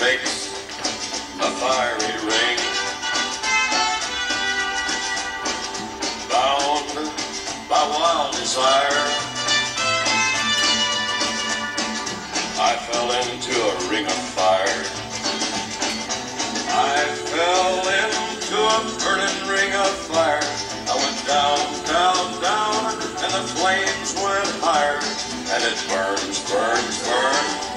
makes a fiery ring. Bound by wild desire, I fell into a ring of fire. I fell into a burning ring of fire. I went down, down, down, and the flames went higher, and it burns, burns, burns.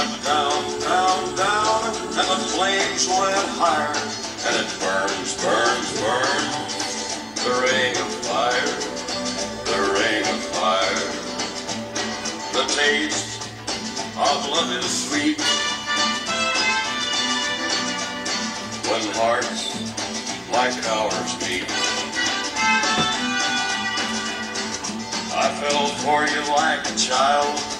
Went down, down, down, and the flames went higher. And it burns, burns, burns. The ring of fire, the ring of fire. The taste of love is sweet. When hearts like ours meet. I fell for you like a child.